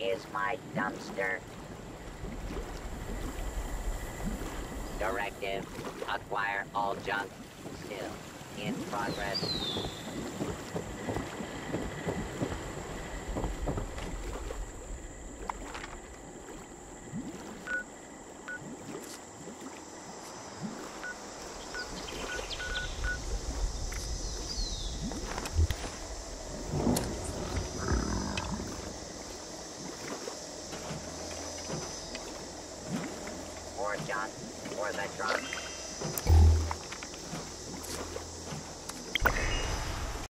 is my dumpster. Directive, acquire all junk. Still in progress. John. Or that drop.